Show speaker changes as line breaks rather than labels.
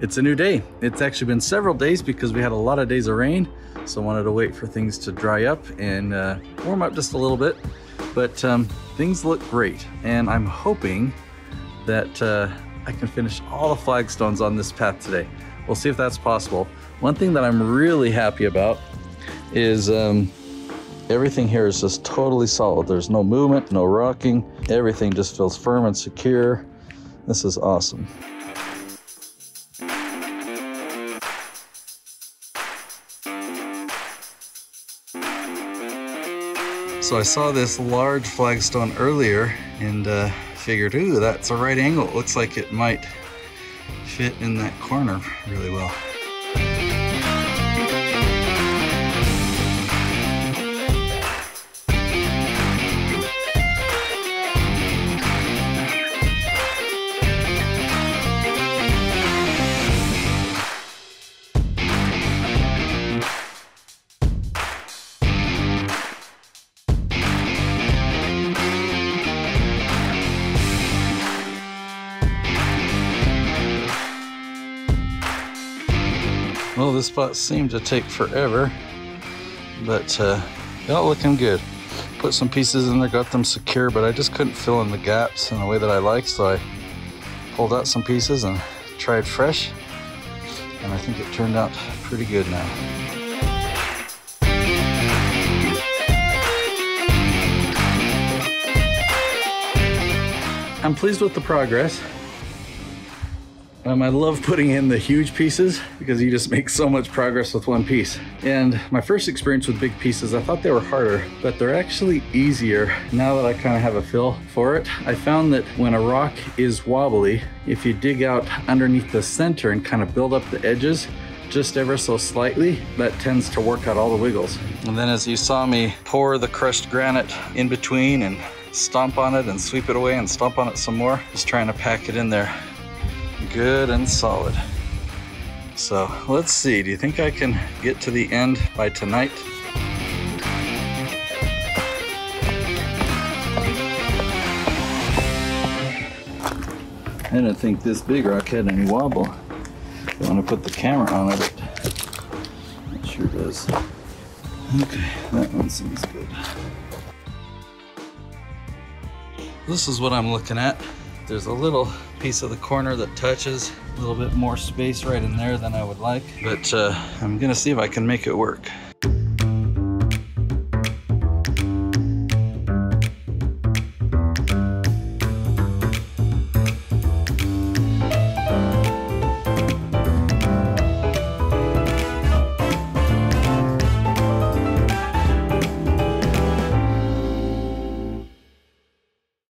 It's a new day. It's actually been several days because we had a lot of days of rain. So I wanted to wait for things to dry up and uh, warm up just a little bit. But um, things look great. And I'm hoping that uh, I can finish all the flagstones on this path today. We'll see if that's possible. One thing that I'm really happy about is um, everything here is just totally solid. There's no movement, no rocking. Everything just feels firm and secure. This is awesome. So I saw this large flagstone earlier and uh, figured, ooh, that's a right angle. It looks like it might fit in that corner really well. Well, this spot seemed to take forever, but uh, all looking good. Put some pieces in there, got them secure, but I just couldn't fill in the gaps in the way that I like, so I pulled out some pieces and tried fresh, and I think it turned out pretty good now. I'm pleased with the progress. Um, I love putting in the huge pieces because you just make so much progress with one piece. And my first experience with big pieces, I thought they were harder, but they're actually easier now that I kind of have a feel for it. I found that when a rock is wobbly, if you dig out underneath the center and kind of build up the edges, just ever so slightly, that tends to work out all the wiggles. And then as you saw me pour the crushed granite in between and stomp on it and sweep it away and stomp on it some more, just trying to pack it in there good and solid. So let's see, do you think I can get to the end by tonight? I didn't think this big rock had any wobble. I want to put the camera on it, it sure does. Okay, that one seems good. This is what I'm looking at. There's a little piece of the corner that touches a little bit more space right in there than I would like, but uh, I'm gonna see if I can make it work.